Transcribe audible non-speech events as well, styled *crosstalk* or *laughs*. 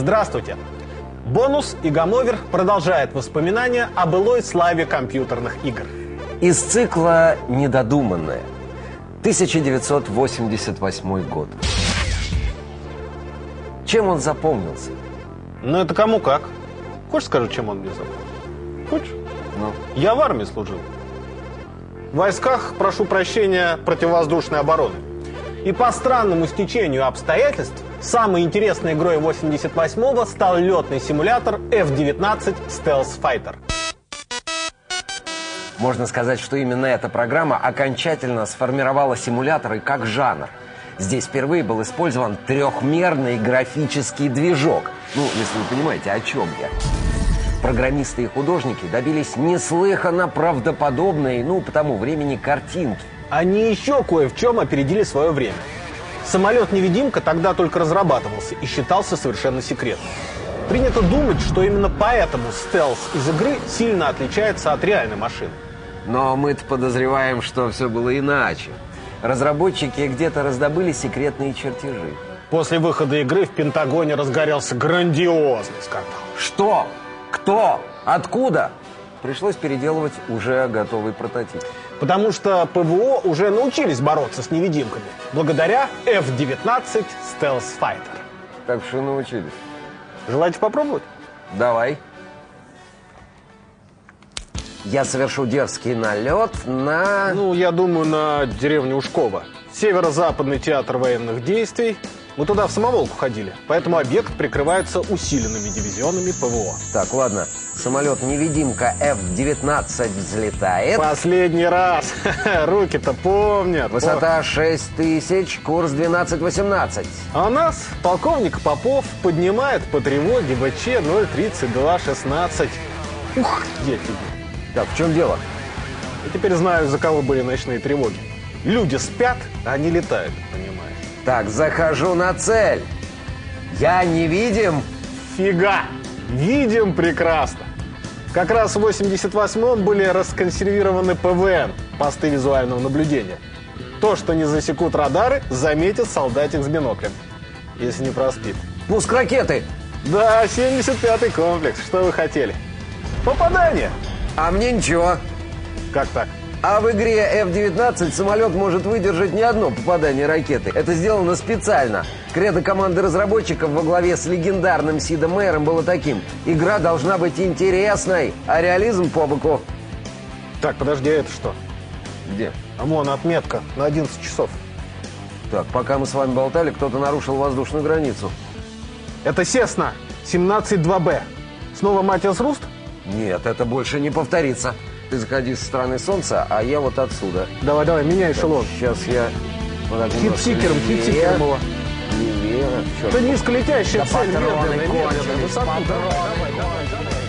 Здравствуйте! Бонус и Гамовер продолжает воспоминания о былой славе компьютерных игр. Из цикла «Недодуманное». 1988 год. Чем он запомнился? Ну это кому как. Хочешь скажу, чем он мне запомнился? Хочешь? Ну, Я в армии служил. В войсках, прошу прощения, противовоздушной обороны. И по странному стечению обстоятельств, самой интересной игрой 88-го стал летный симулятор F-19 Stealth Fighter. можно сказать, что именно эта программа окончательно сформировала симуляторы как жанр. Здесь впервые был использован трехмерный графический движок. Ну, если вы понимаете, о чем я. Программисты и художники добились неслыханно правдоподобной, ну, по тому времени, картинки. Они еще кое в чем опередили свое время. Самолет-невидимка тогда только разрабатывался и считался совершенно секретным. Принято думать, что именно поэтому стелс из игры сильно отличается от реальной машины. Но мы-то подозреваем, что все было иначе. Разработчики где-то раздобыли секретные чертежи. После выхода игры в Пентагоне разгорелся грандиозный скандал. Что? Кто? Откуда? Пришлось переделывать уже готовый прототип. Потому что ПВО уже научились бороться с невидимками благодаря F-19 Stealth Fighter. Так что научились. Желаете попробовать? Давай. Я совершу дерзкий налет на... Ну, я думаю, на деревню Ушково. Северо-западный театр военных действий. Мы туда в самоволку ходили, поэтому объект прикрывается усиленными дивизионами ПВО. Так, ладно. Самолет-невидимка F-19 взлетает. Последний раз. *laughs* Руки-то помнят. Высота 6000, курс 1218. А нас полковник Попов поднимает по тревоге ВЧ 03216. Ух, я тебе. Так, в чем дело? Я теперь знаю, за кого были ночные тревоги. Люди спят, а они летают, понимаешь? Так, захожу на цель. Я невидим. Фига! Видим прекрасно. Как раз в 88-м были расконсервированы ПВН, посты визуального наблюдения. То, что не засекут радары, заметит солдатик с биноклем. Если не проспит. Пуск ракеты. Да, 75-й комплекс. Что вы хотели? Попадание! А мне ничего. Как так? А в игре F-19 самолет может выдержать не одно попадание ракеты. Это сделано специально. Кредо команды разработчиков во главе с легендарным Сидом Мэйром было таким. Игра должна быть интересной, а реализм по боку. Так, подожди, а это что? Где? А вон отметка на 11 часов. Так, пока мы с вами болтали, кто-то нарушил воздушную границу. Это Сесна, 17-2Б. Снова Матиас Руст? Нет, это больше не повторится. Ты заходи со стороны солнца, а я вот отсюда. Давай, давай, меняй эшелон. Сейчас я... Хит-сикером, хит-сикером его. Левее, черт. Это низколетящая Да цель, медленная, медленная, высоту. патроны Давай, давай, давай.